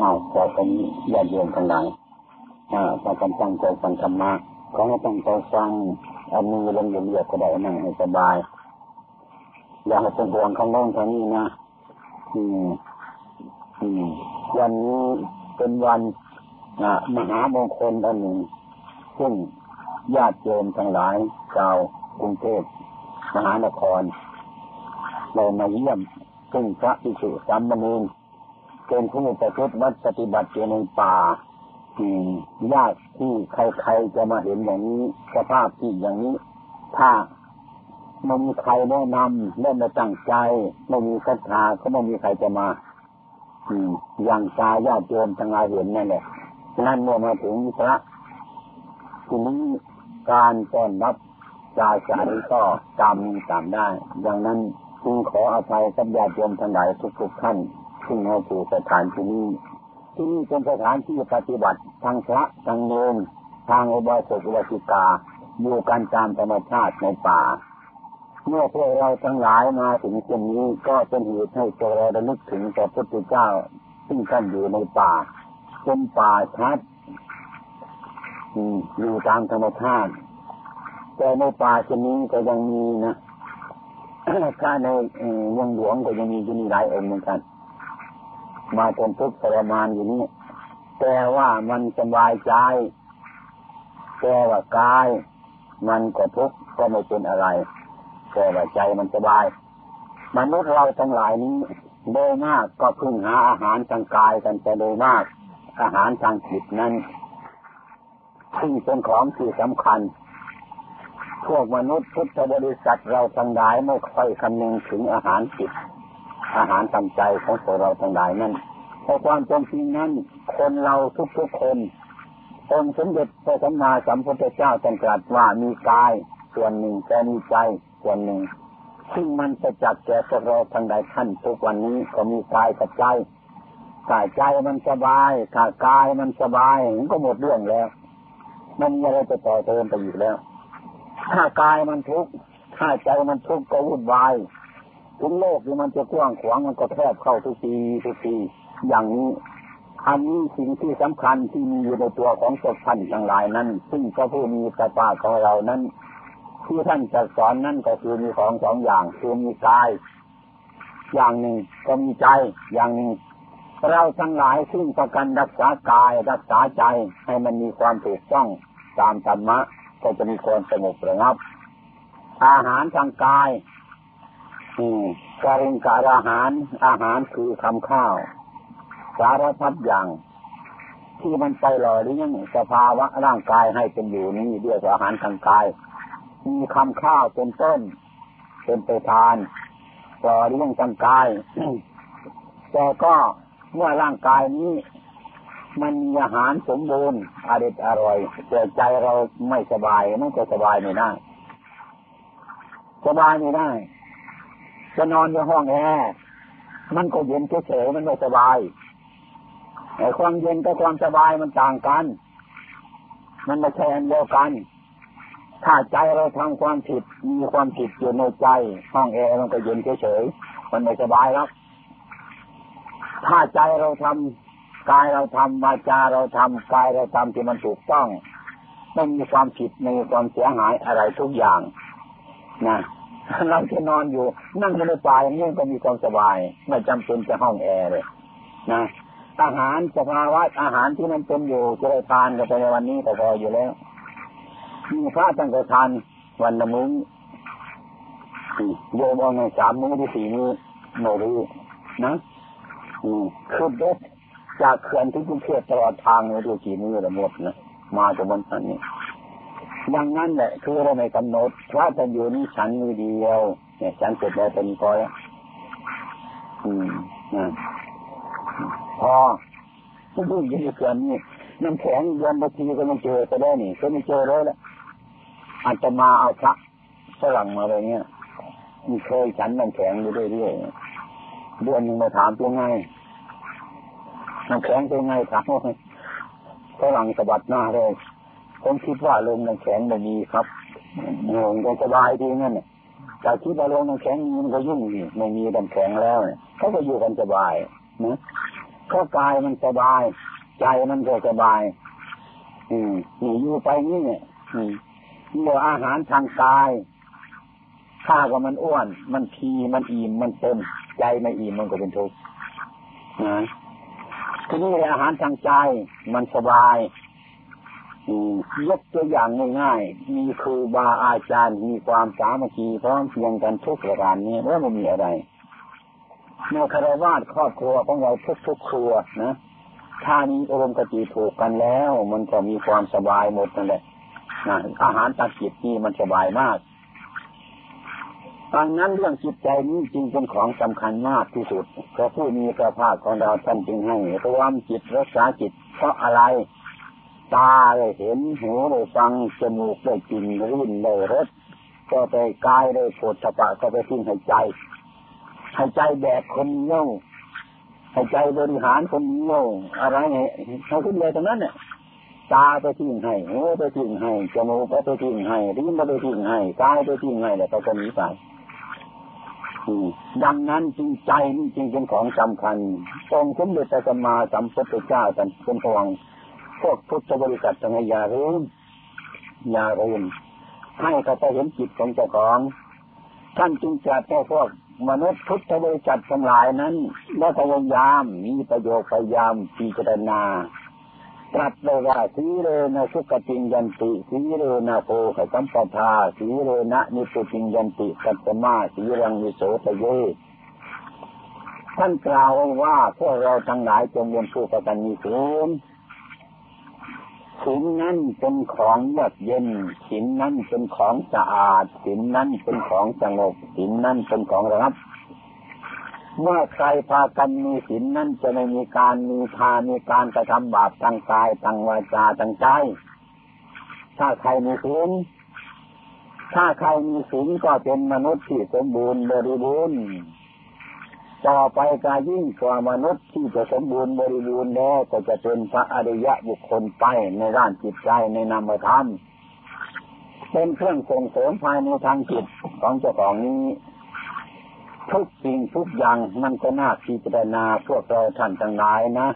อ้าวขอผมญาติโยมทั้งหลายอาถ้ากันตั้งใจฟังธรรมะขอให้ตั้งใจฟังเอามือลงเหยียบก็ได้นั่งให้สบาย อย่าให้เป็นห่วงข้างโน้นข้างนี้นะอืมอืมวันนี้เป็นวันมหามงคลอันหนึ่ง ซึ่งญาติโยมทั้งหลายชาวกรุงเทพมหานครเรามาเยี่ยมซึ่งพระภิกษุสามเณร เป็นผู้ประพฤติวัดปฏิบัติอยู่ในป่าอืยากที่ใครๆจะมาเห็นอย่างนี้สภาพที่อย่างนี้ ถ้าไม่มีใครแนะนำและไม่ตั้งใจไม่มีศรัทธาก็ไม่มีใครจะมาอืมอย่างตาญาติโยมทั้งหลายเห็นนั่นแหละนั่นเมื่อมาถึงพระทีนี้การต้อนรับจาจารีก็ตามตามได้ ดังนั้นจึงขออภัยกับญาติโยมทั้งหลายทุกๆท่าน ที่มาสู่สถานที่นี้ที่นี่เป็นสถานที่ปฏิบัติทางพระทางโยมทางอุบาสกอุบาสิกาอยู่กันตามธรรมชาติในป่า เมื่อพวกเราทั้งหลายมาถึงเช่นี้ก็เป็นเหตุให้พวเราได้นึกถึงพระพุทธเจ้า ซึ่งท่านอยู่ในป่าเป็นป่าชัดอยู่ตามธรรมชาติแต่ในป่าชนี้ก็ยังมีนะถ้าในวงหลวงก็ยังมีที่นี่หลายองค์เหมือนกัน มาจนทุกข์ทรมานอยู่นี่แต่ว่ามันสบายใจแต่ว่ากาย มันก็ทุกข์ก็ไม่เป็นอะไรแต่ว่าใจมันสบาย มนุษย์เราทั้งหลายนี้โดยมากก็พึ่งหาอาหารทางกายกันแต่โดยมาก อาหารทางจิตนั้นซึ่งเป็นของที่สำคัญ พวกมนุษย์พุทธบริษัทเราทั้งหลายไม่ค่อยคำนึงถึงอาหารจิต อาหารทางใจของตัวเราทั้งหลายนั้นเพราะความจริงนั้น คนเราทุกๆคนองค์สมเด็จพระสัมมาสัมพุทธเจ้าตรัสว่ามีกายส่วนหนึ่งแต่มีใจส่วนหนึ่ง ซึ่งมันจะจัดแก่พวกเราทั้งหลายท่านทุกวันนี้ก็มีกายกับใจถ้าใจมันสบายถ้ากายมันสบายมันก็หมดเรื่องแล้วมันมีอะไรจะต่อเติมไปอีกแล้ว ถ้ากายมันทุกข์ถ้าใจมันทุกข์ก็วุ่นวาย ทุกโลกที่มันจะกว้างขวางมันก็แคบเข้าทุกทีทุกทีอย่างนี้อันนี้สิ่งที่สำคัญที่มีอยู่ในตัวของศพท่านทั้งหลายนั้น ซึ่งพระผู้มีพระภาคของเรานั้นที่ท่านจะสอนนั่นก็คือมีของสองอย่างคือมีกาย อย่างหนึ่งก็มีใจอย่างหนึ่งเราทั้งหลายซึ่งประกันรักษากายรักษาใจให้มันมีความถูกต้องตามธรรมะก็จะมีความสงบระงับ อาหารทางกาย การินการอาหาร อาหารคือคำข้าว สารพัดอย่าง ที่มันไปหล่อเลี้ยงสภาวะร่างกายให้เป็นอยู่นี้เรียอาหารทางกาย มีคำข้าวเป็นต้น เป็นไปทานหล่อเลี้ยงทางกายแต่ก็เมื่อร่างกายนี้ มันมีอาหารสมบูรณ์อร่อยอร่อยแต่ใจเราไม่สบายมันก็สบายไม่ได้สบายไม่ได้ จะนอนในห้องแอร์มันก็เย็นเฉยๆมันไม่สบายแต่ความเย็นกับความสบายมันต่างกัน มันไม่ใช่อันเดียวกัน ถ้าใจเราทำความผิด มีความผิดอยู่ในใจ ห้องแอร์มันก็เย็นเฉยๆมันไม่สบายแล้วถ้าใจเราทำกายเราทำวาจาเราทำกายเราทำที่มันถูกต้องไม่มีความผิดไม่มีความเสียหายอะไรทุกอย่างนะ เราจะนอนอยู่ นั่งในป่าอย่างนี้ก็มีความสบาย ไม่จำเป็นจะห้องแอร์เลยนะอาหารสภาวะอาหารที่มันเป็นอยู่จะได้ทานก็ไปในวันนี้ก็พออยู่แล้วมีพระตั้งแต่ทานวันละมื้อโยมเอาไงสามมื้อที่สี่มื้อโนรู้นะขึ้นรถจากเขื่อนที่กรุงเทพตลอดทางเลยดูกี่มือละหมดนะมาจากบนนั้นนี่ อย่างนั้นแหละคือเราไม่กำหนดพระจะอยู่นี่ฉันมือเดียว เนี่ยฉันเสร็จแล้วเป็นพอแล้วอืมนะพอทุกยืนเขื่อนนี่น้ำแข็งเดือนบางทีก็ไม่เจอจะได้นี่ก็ไม่เจอเลยแหละอาจจะมาเอาพระฝรั่งมาอะไรเงี้ยมีเคยฉันน้ำแข็งอยู่เรื่อยๆเดือนหนึ่งมาถามตัวไงน้ำแข็งตัวไงถามว่าฝรั่งสะบัดหน้าเลย ผมคิดว่าลงน้ำแข็งไม่มีครับงงก็สบายดีงั้นเนี่ยแต่คิดว่าลงน้ำแข็งมันก็ยุ่งดีไม่มีน้ำแข็งแล้วเนี่ยเขาก็อยู่กันสบายนะก็กายมันสบาย ใจมันก็สบาย อืมอยู่ไปนี่เนี่ยอืมเมื่ออาหารทางกายข้าก็มันอ้วน มันพีมันอิ่มมันเต็มใจไม่อิ่มมันก็เป็นทุกข์นะทีนี้อาหารทางใจมันสบาย ยกตัวอย่างง่ายๆ มีครูบาอาจารย์ มีความสามัคคีพร้อมเพียงกันทุกประการนี้ว่ามันมีอะไรในคารวาสครอบครัวของเราทุกๆครัวนะถ้ามีอารมณ์กติถูกกันแล้ว มันก็มีความสบายหมดนั่นแหละนะอาหารตาจิตนี่มันสบายมากดังนั้นเรื่องจิตใจนี้จริงเป็นของสำคัญมากที่สุดพระผู้มีพระภาคของเราท่านจึงให้ระวมจิตรักษาจิตเพราะอะไร ตาได้เห็นหูได้ฟังจมูกได้กลิ่นริ้นได้รสก็ไปกายได้ปวดสะปะก็ไปทิ้งหายใจหายใจแบบคนเงี้ยวหายใจบริหารคนเงี้ยวอะไรไงเขาขึ้นเลยตรงนั้นเนี่ยตาไปทิ้งให้หูไปทิ้งให้จมูกไปทิ้งให้ลิ้นไปทิ้งให้กายไปทิ้งให้แล้วก็จะหนีไปดังนั้นจริงใจนี่จริงเป็นของสำคัญองค์สมเด็จพระสัมมาสัมพุทธเจ้าท่านเป็นพวัง พวกพุทธบริษัททั้งอย่าลืมอย่าลืมให้เขาไปเห็นจิตของเจ้าของ ท่านจึงจัดให้พวกมนุษย์พุทธบริษัททั้งหลายนั้นและพยายามมีประโยชน์พยายามพิจารณาตรัสเลยว่าสีเรนะสุขติงยันติสีเรนะโพขสัมปทาสีเรนะนิปุติยันติสัตมาสีรังวิโสทะเยท่านกล่าวว่าพวกเราทั้งหลายจงเรียนผู้ประกันมีสูง ศีลนั้นเป็นของเยือกเย็นศีลนั้นเป็นของสะอาดศีลนั้นเป็นของสงบศีลนั้นเป็นของระงับ เมื่อใครพากันมีศีลนั้นจะไม่มีการมีทานมีการกระทำบาปทางกายทางวาจาทางใจ ถ้าใครมีศีลถ้าใครมีศีลก็เป็นมนุษย์ที่สมบูรณ์บริบูรณ์ ต่อไปการยิ่งกว่ามนุษย์ที่จะสมบูรณ์บริบูรณ์แล้วก็จะเป็นพระอริยะบุคคลไปในด้านจิตใจในนามธรรมเป็นเครื่องส่งเสริมภายในทางจิตของเจ้าของนี้ทุกสิ่งทุกอย่างมันก็น่าพิจารณาพวกเราท่านทั้งหลายนะ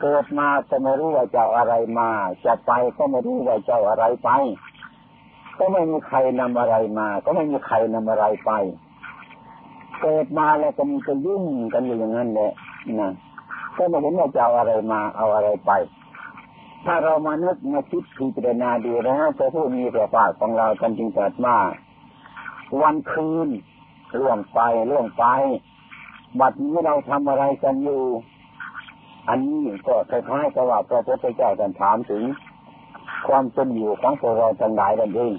เกิดมาจะไม่รู้ว่าเจ้าอะไรมา จะไปก็ไม่รู้ว่าเจ้าอะไรไป ก็ไม่มีใครนำอะไรมา ก็ไม่มีใครนำอะไรไป เกิดมาแล้วก็มันจะยุ่งกันอยู่อย่างนั้นแหละนะก็ไม่เห็นว่าจะเอาอะไรมาเอาอะไรไป ถ้าเรามานึกมาคิดพิจารณาดูแล้วจะพูดมีประภาคของเรากันจริงจัดมากวันคืนล่วงไปล่วงไป บัดนี้เราทำอะไรกันอยู่ อันนี้ก็คล้ายๆกับว่าพระพุทธเจ้าท่านถามถึง ความเป็นอยู่ของพวกเราทั้งหลายนั่นเอง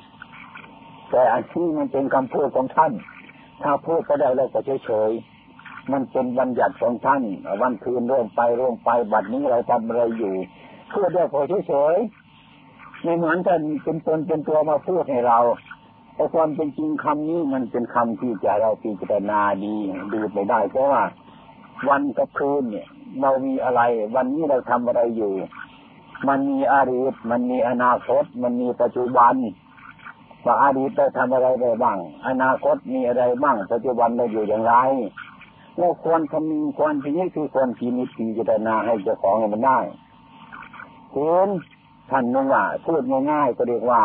แต่อันที่มันเป็นคำพูดของท่าน ถ้าพูดก็ได้แล้วก็เฉยๆ มันเป็นบัญญัติของท่านวันคืนร่วงไปร่วงไปบัดนี้เราทำอะไรอยู่พูดได้พอเฉยๆไม่เหมือนกันเป็นตนเป็นตัวมาพูดให้เราแต่ความเป็นจริงคำนี้มันเป็นคำที่จะเราพิจารณาดีดูไปได้เพราะว่าวันกับคืนเนี่ย เรามีอะไร วันนี้เราทำอะไรอยู่ มันมีอารีตมันมีอนาคต มันมีปัจจุบัน ว่าอดีตได้ทำอะไรได้บ้าง อนาคตมีอะไรบ้าง ปัจจุบันเราอยู่อย่างไรเราควรคำนึงควรที่นี้คือควรพินิจพิจารณาให้เจ้าของมันได้คุณท่านนึกว่าพูดง่ายๆก็เรียกว่า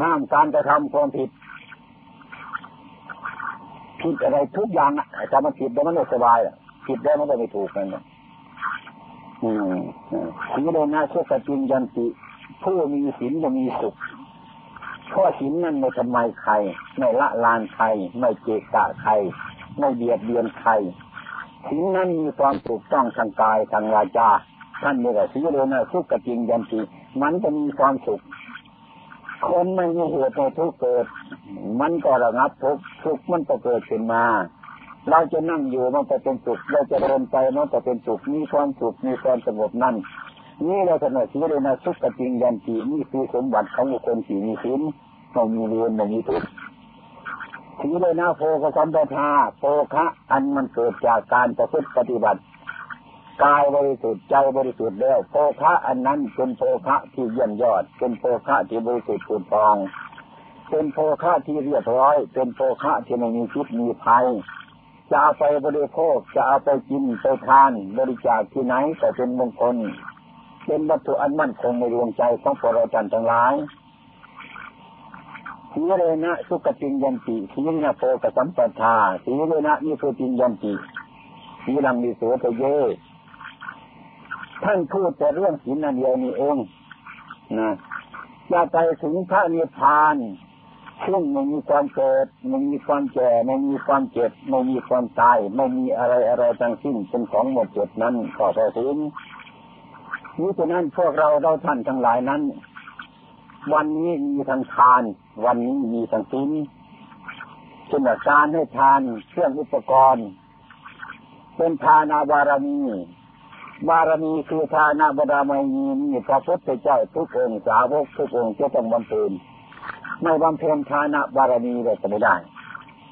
ห้ามการกระทำความผิด ผิดอะไรทุกอย่างอะจะมาผิดแล้วมันไม่สบายผิดแล้วมันไม่ถูกกันอืมทีนี้เลยนะเชื่อสติยันติ ผู้มีศีลจะมีสุขเพราะศีลนั้นไม่ทำไมใคร ไม่ละลานใคร ไม่เจกะใคร ไม่เบียดเบียนใครศีลนั้นมีความถูกต้องทางกายทางวาจาท่านเรียกว่าศีลเลยนะสุขกจริงยันติมันจะมีความสุข คนไม่มีเหตุในทุกเกิด มันก็ระงับทุกทุกมันก็เกิดขึ้นมา เราจะนั่งอยู่มันก็เป็นสุขเราจะเดินไปมันก็เป็นสุขมีความสุขมีความสงบนั่น นี่เราจะหน่อชีวิตนะสุขจริงยันตีนี่คือสมบัติของบุคคลที่มีศีลไม่มีเรียนไม่มีทุกข์ทีเลยนะโพกสัมปทาโพคะอันมันเกิดจากการประพฤติปฏิบัติกายบริสุทธิ์ใจบริสุทธิ์แล้วโพคะอันนั้นเป็นโพคะที่เยี่ยมยอด เป็นโพคะที่บริสุทธิ์ผุดฟอง เป็นโพคะที่เรียบร้อย เป็นโพคะที่ไม่มีพิษมีภัยจะเอาไปบริโภคจะเอาไปกินไปทาน บริจาคที่ไหนก็เป็นมงคล เป็นวัตถุอันมั่นคงในดวงใจของพวกเราจันทั้งหลายสีเรนะสุกติยันติสีนะโพกสัมปทาสีเรนะนิสุติยันติสีลังนิโสตเยท่านพูดแต่เรื่องศีลนั่นเดียวนี่เองนะจะไปถึงพระนิพพานซึ่งไม่มีความเกิดไม่มีความแก่ไม่มีความเจ็บไม่มีความตาย ไม่มีอะไรอะไรทั้งสิ้นเป็นของหมดจดนั้นก็ไปถึง นี้ฉะนั้นพวกเราเราท่านทั้งหลายนั้น วันนี้มีทางทาน วันนี้มีทางศีลเช่นการให้ทานเครื่องอุปกรณ์ เป็นทานาบารมีบารมีคือทานาบารมีนี่พระพุทธเจ้าทุกองค์สาวกทุกองค์จะต้องบำเพ็ญไม่บำเพ็ญทานะบารมีเลยจะไม่ได้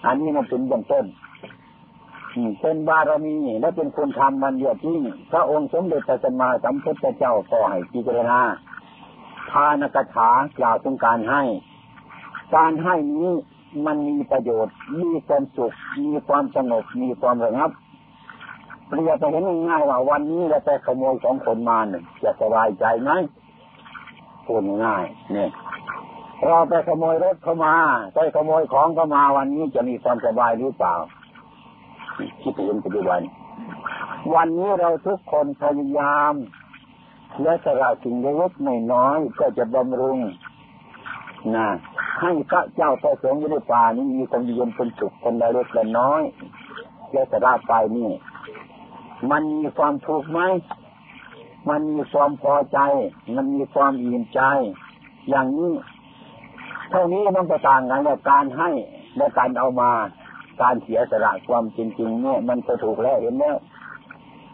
อันนี้มันเป็นอย่างต้น เป็นบารมีและเป็นคุณธรรมมันเยอะจริงพระองค์สมเด็จพระสัมมาสัมพุทธเจ้าก็ให้พิจารณาทานกถากล่าวถึงการให้ การให้นี้มันมีประโยชน์ มีความสุข มีความสงบ มีความระงับเปรียบไปเห็นง่ายว่าวันนี้เราไปขโมยของคนมาหนึ่งจะสบายใจไหมพูดง่ายเนี่ยเราไปขโมยรถเข้ามาไปขโมยของเข้ามาวันนี้จะมีความสบายหรือเปล่า คิดถึงปัจจุบัน วันนี้เราทุกคนพยายามและสละสิ่งเล็กๆน้อยก็จะบำรุงนะให้พระเจ้าประสงค์อยู่ในป่านี้มีความเย็นเป็นสุขคนละเล็กละน้อยและสละไปนี่ มันมีความถูกไหมมันมีความพอใจ มันมีความอิ่มใจ อย่างนี้ เท่านี้มันก็ต่างกันแล้วการให้และการเอามา การเสียสละความจริงๆเนี่ยมันจะถูกแล้วเห็นแล้ว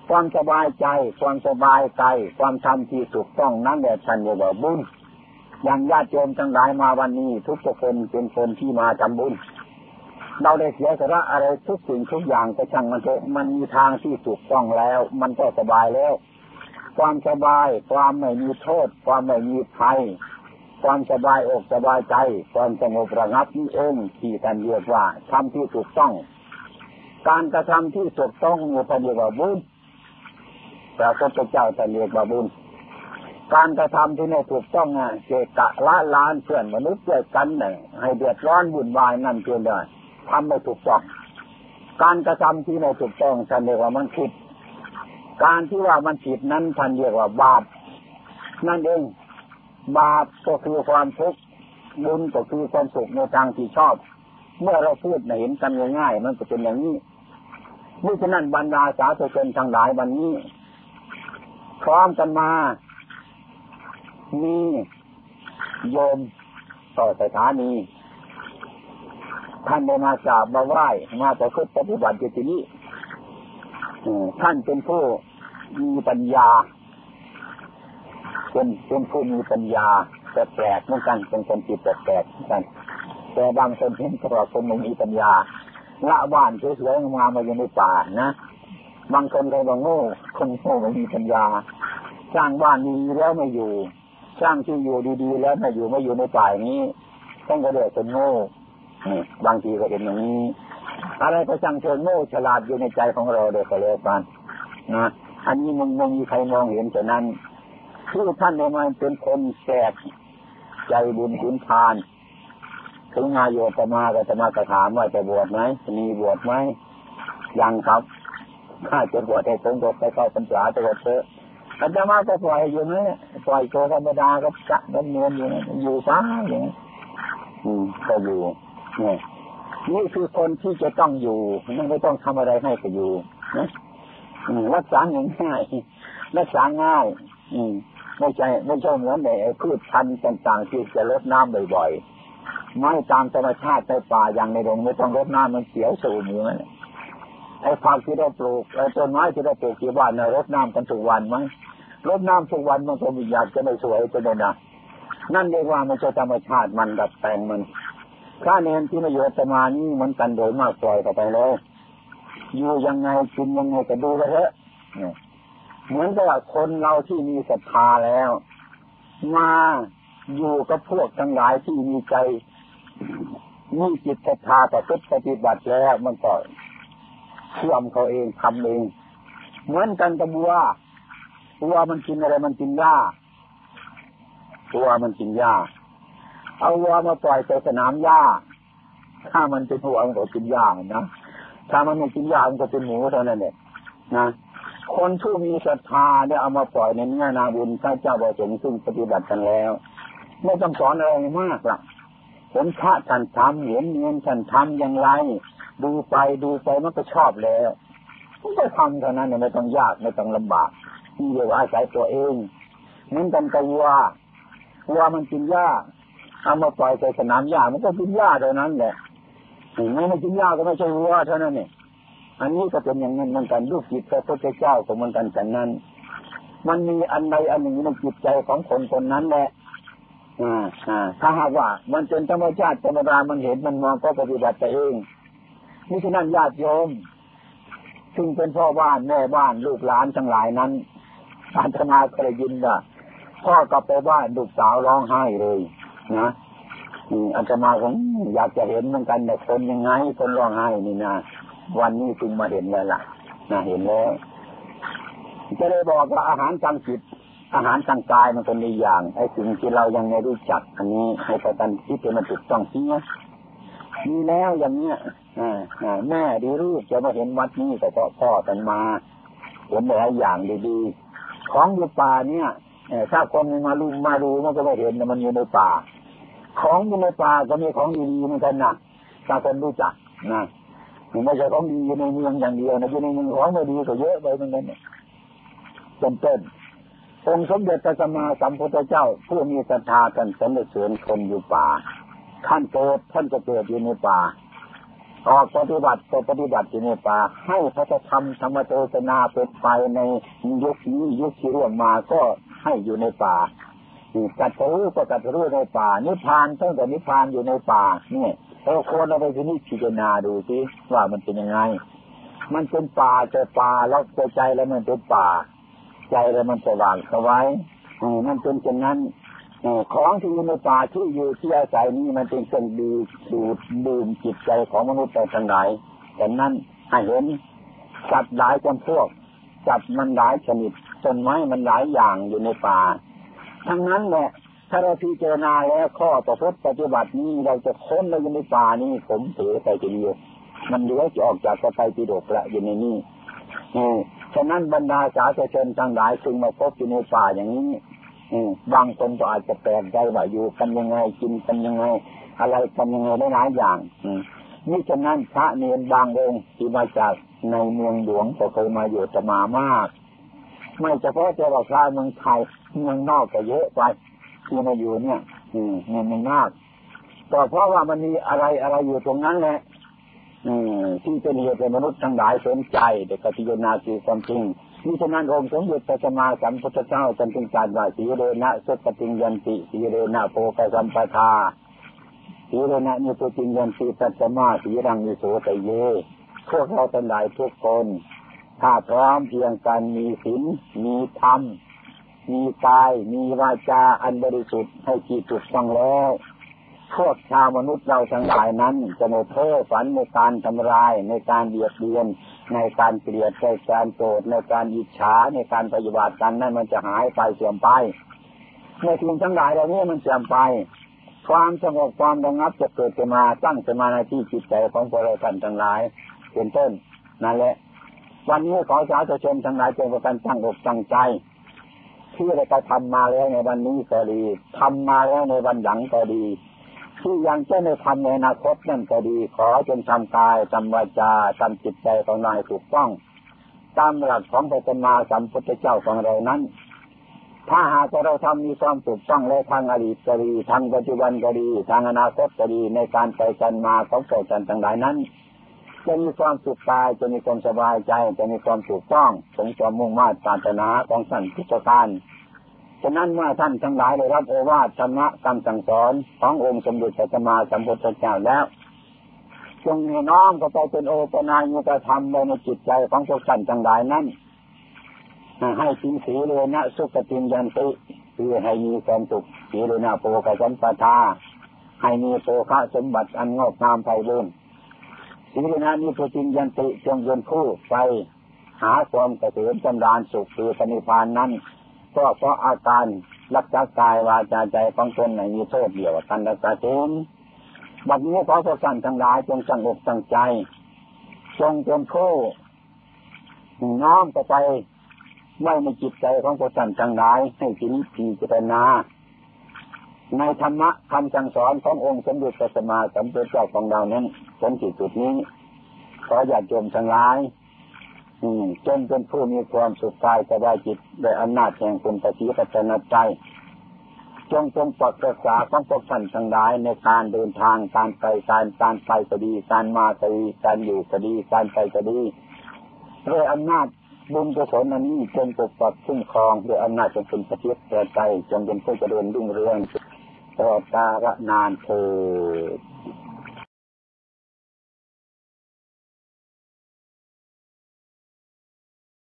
ความสบายใจ ความสบายใจความทำที่ถูกต้องนั่นแหละท่านเรียกว่าบุญอย่างญาติโยมทั้งหลายมาวันนี้ ทุกคนเป็นคนที่มาทำบุญ เราได้เสียสละอะไรทุกสิ่งทุกอย่างก็ช่างมันเถอะมันมีทางที่ถูกต้องแล้ว มันก็สบายแล้ว ความสบาย ความไม่มีโทษ ความไม่มีภัย ความสบายอกสบายใจ ความสงบระงับนี่เองที่ท่านเรียกว่าทำที่ถูกต้อง การกระทำที่ถูกต้องมีประโยชน์บุญพระพุทธเจ้าท่านเรียกว่าบุญการกระทำที่ไม่ถูกต้องอะเกกะละลานเพื่อนมนุษย์ด้วยกันเนี่ยให้เดือดร้อนบุญวายนั่นเพียงได้ทำไม่ถูกต้อง การกระทำที่ไม่ถูกต้องท่านเรียกว่ามันผิด การที่ว่ามันผิดนั้นท่านเรียกว่าบาปนั่นเอง บาปก็คือความทุกข์บุญก็คือความสุขในทางที่ชอบ เมื่อเราพูดเห็นกันง่ายๆมันก็เป็นอย่างนี้เมื่ฉะนั้นบรรดาสาธุชนทั้งหลายวันนี้ พร้อมกันมา มีโยมต่อสถานีท่านได้มาจากมาไหว้มาประพฤติปฏิบัติอยู่ที่นี้ท่านเป็นผู้มีปัญญา เป็นเป็นผู้มีปัญญาแปลกเหมือนกันเป็นคนจิตแปลกเหมือนกัน แต่บางคนเห็นว่าคนไม่มีปัญญาละบ้านสวยๆงามมาอยู่ในป่านะบางคนเลยบอกโง่คนโง่ไม่มีปัญญา สร้างบ้านดีแล้วไม่อยู่ สร้างที่อยู่ดีๆ แล้วไม่อยู่ไม่อยู่ในป่านี้ต้องกระเดือดเป็นโง่บางทีก็เป็นอย่างนี้ อะไรก็ช่างเชิงโง่ฉลาดอยู่ในใจของเราเด็กก็เลยกันนะอันนี้มึงมึงมีใครมองเห็นแต่นั้น คือท่านเองเป็นคนแสกใจบุญคุณทานถึงงาโยตมาก็จะมากระถามว่าจะบวชไหมมีบวชไหมยังครับข้าจะบวชให้ผมก็ไปเข้าพรรษาจะบวชเถอะอาจารมาก็ปล่อยอยู่ไหมปล่อยโชธรรมดาก็กะดำเนินอยู่อยู่ฟ้าอย่างนี้อืมก็อยู่เนี่ยนี่คือคนที่จะต้องอยู่ไม่ต้องทำอะไรให้ก็อยู่นะรักษาง่ายรักษาง่าย อืม ไม่ใช่ไม่ใช่เหมือนในพืชพันธุ์ต่างๆที่จะลดน้ำบ่อยๆไม่ตามธรรมชาติในป่าอย่างในโรงไม่ต้องลดน้ำมันเสียวสูงอยู่นั่นไอ้ผักที่เราปลูกไอ้ต้นไม้ที่เราปลูกที่บ้านเนี่ยรดน้ำกันทุกวันไหมรดน้ำทุกวันมันก็มีอยากจะไม่สวยจะไม่นะนั่นเรียกว่ามันจะธรรมชาติมันดัดแปลงมันข้าเนนที่มาอยู่ะมานี่มันกันโดยมากปล่อยต่อไปเลยอยู่ยังไงกินยังไงก็ดูไปเถอะ เหมือนกับคนเราที่มีศรัทธาแล้ว มาอยู่กับพวกทั้งหลายที่มีใจมีจิตศรัทธาแต่พฤติปฏิบัติแล้วมันก็เชื่อมเขาเองทำเอง เหมือนกันกับวัววัวมันกินอะไรมันกินหญ้าวัวมันกินหญ้าเอาวัวมาปล่อยใส่สนามหญ้า ถ้ามันเป็นวัวมันก็กินหญ้านะถ้ามันไม่กินหญ้ามันก็เป็นหมูเท่านั้นเองนะ คนผู้มีศรัทธาเนี่ยเอามาปล่อยในเนื้อนาบุญพระเจ้าประสงค์ซึ่งปฏิบัติกันแล้วไม่ต้องสอนอะไรมากหรอกเห็นพระท่านทำเห็นเงินท่านทำอย่างไร ดูไปดูไปมันก็ชอบแล้วมันก็ทำเท่านั้นไม่ต้องยากไม่ต้องลำบากที่เรียวอาศัยตัวเองเหมือนกันกับวัววัวมันกินหญ้าเอามาปล่อยใส่สนามหญ้ามันก็กินหญ้าเท่านั้นแหละไม่ไม่กินหญ้าก็ไม่ใช่วัวเท่านั้นเนี่ย อันนี้ก็เป็นอย่างนั้นเหมือนกันรูปจิตพระพุทธเจ้าก็เหมือนกันแต่นั้น มันมีอันใดอันหนึ่งในจิตใจของคนคนนั้นแหละอ่าอ่าถ้าหากว่า มันเป็นธรรมชาติธรรมดามันเห็นมันมองก็ปฏิบัติไปเองนี่ฉะนั้นญาติโยมซึ่งเป็นพ่อบ้านแม่บ้านลูกหลานทั้งหลายนั้นอาตมาเคยยินว่าพ่อกลับไปบ้านลูกสาวร้องไห้เลย นะอาตมาผมอยากจะเห็นเหมือนกันแต่คนยังไงคนร้องไห้นี่นะ วันนี้จึงมาเห็นแล้วล่ะนะเห็นแล้วจะได้บอกว่าอาหารทางจิตอาหารทางกายมันเป็นในอย่าง ไอ้สิ่งที่เรายังไม่รู้จัก อันนี้ให้ประกันที่เป็นมันถูกต้องที่นี้มีแล้วอย่างเนี้ยแม่ดีรู้จะมาเห็นวัดนี้ก็เพราะพ่อกันมา เห็นหลายอย่างดีๆ ของอยู่ป่าเนี่ยถ้าคนมาลูมาดูมันก็ไม่เห็นมันอยู่ในป่า ของอยู่ในป่าก็มีของดีๆเหมือนกันนะถ้าคนรู้จักนะ ไม่ใช่ของดีอยู่ในเมืองอย่างเดียวนะอยู่ในเมืองของไม่ดีก็เยอะไปเหมือนกันเป็นต้นองค์สมเด็จพระสัมมาสัมพุทธเจ้า ผู้มีศรัทธาท่านสมเด็จเสริญคนอยู่ป่าท่านเกิดท่านจะเกิดอยู่ในป่าออกปฏิบัติก็ปฏิบัติอยู่ในป่าให้พระธรรมธรรมโตสนาเป็นไปในยุคนี้ยุคที่ร่วงมาก็ให้อยู่ในป่ากัดรู้ก็กัดรู้ในป่านิพพานตั้งแต่นิพพานอยู่ในป่าเนี่ย เราคนเราไปที่นี่พิจารณาดูสิว่ามันเป็นยังไง มันเป็นป่าแต่ป่าแล้วใจแล้วมันเป็นป่า ใจแล้วมันสว่างสวัยมันเป็นเช่นนั้นของที่อยู่ในป่าที่อยู่ที่อาศัยนี้มันเป็นเครื่องดูดูดื่มจิตใจของมนุษย์ไปทางไหนแต่นั้นให้เห็นสัตว์หลายจำพวกสัตว์มันหลายชนิดต้นไม้มันหลายอย่างอยู่ในป่า ทั้งนั้นแหละ ถ้าเราพิจารณาแล้วข้อประพฤติปฏิบัตินี้เราจะค้นเราอยู่ในป่านี้ผมเถือไปทีเดียวมันเหลือจะออกจากกระไตปิดกละอยู่ในนี้ฉะนั้นบรรดาสาธชนทั้งหลายจึงมาพบอยู่ในป่าอย่างนี้บางคนก็อาจจะแปลกใจว่าอยู่กันยังไงกินกันยังไง อะไรกันยังไงหลายอย่างนี่ฉะนั้นพระเนรบางองค์ที่มาจากในเมืองหลวงก็เคยมาอยู่จะมามาก ไม่เฉพาะแต่ว่าพระเมืองไทยเมืองนอกก็เยอะไป ที่มาอยู่เนี่ยอืมเนี่ยไม่มากก็เพราะว่ามันมีอะไรอะไรอยู่ตรงนั้นแหละอืมที่เป็นเหตุเป็นมนุษย์ทั้งหลายสนใจเด็กกติยนาคือความจริงนี่ฉะนั้นองค์สมเด็จพระสัมมาสัมพุทธเจ้าจึงเป็นการว่าสีเรนะสุปฏิยันติสีเรนะโพกสัมปทาสีเรนะนิพุติยันติตัสมาสีรังมิโสตเยพวกเราทั้งหลายทุกคน ถ้าพร้อมเพียงกันมีศีลมีธรรม มีกาย มีวาจาอันบริสุทธิ์ให้จิตถูกต้องแล้ว พวกชาวมนุษย์เราทั้งหลายนั้นจะไม่เพ้อฝันในการทำลาย ในการเบียดเบียน ในการเกลียดในการโกรธในการอิจฉาในการปฏิบัติกันนั้นมันจะหายไปเสื่อมไปในสิ่งทั้งหลายเหล่านี้มันเสื่อมไป ความสงบความระงับจะเกิดขึ้นมาตั้งขึ้นมาในที่จิตใจของพวกเราท่านทั้งหลายเป็นต้นนั่นแหละวันนี้ขอสาธุชนทั้งหลายจงประกันตั้งอกตั้งใจ ที่เราไปทำมาแล้วในวันนี้ก็ดีทำมาแล้วในวันหลังก็ดี ที่ยังจะไม่ทำในอนาคตนั่นก็ดี ขอจนทำกายทำวาจาทำจิตใจของนายถูกต้องตามหลักของพระสัมมาสัมพุทธเจ้าของเรานั้น ถ้าหากเราทำมีความถูกต้องและทางอดีตก็ดีทางปัจจุบันก็ดีทางอนาคตก็ดีในการไปกันมาของใจกันต่างหลายนั้น จะมีความสุขกายจะมีความสบายใจจะมีความถูกต้องสงความมุ่งมา่ปรารถนาของท่านพิจารฉะนั้นเมื่อท่านทั้งหลายได้รับโอวาทธรรมะคำสั่งสอนขององค์สมเด็จพระสัมมาสัมพุทธเจ้าแล้วจงให้น้อมก็ไปเป็นโอปนายุกธรรมในจิตใจของพวกท่านทั้งหลายนั้นให้สิงสีเลยนะสุขติยันติคือให้มีความสุขสีเลยนะโปกสัมปทาให้มีโภคะสมบัติอันงอกงามไพบูรณ์ สีนานี้ผู้จริงยันติจงยนผู้ไปหาความกระเสือนจำดานสุขคือปณิพานนั้น ก็เพราะอาการรักษากายวาจาใจของตนในมีโทษเดียวกันรักษาตนบัดนี้ขอพระสันทั้งหลายจงสงบตั้งใจ จงเป็นผู้น้อมไปไม่ในจิตใจของพระสันทั้งหลายให้พินิจพิจารณา ในธรรมะคำสั่งสอนขององค์สมเด็จพระสัมมาสัมพุทธเจ้าของเรานั้นจนจุดนี้ขออย่าจมทั้งหลายจนเป็นผู้มีความสุขกายสบายจิตโดยอำนาจแห่งคุณปฏิปัจนาใจจงจงปลดรักษาของพวกท่านทั้งหลายในการเดินทางการไปการการไปก็ดีการมาก็ดีการอยู่ก็ดีการไปก็ดีด้วยอำนาจบุญกุศลนั้นนี้จงปกปักคุ้มครองด้วยอำนาจจงเป็นปฏิปัจใจจงเป็นผู้เจริญรุ่งเรือง อดกาลนานเถิด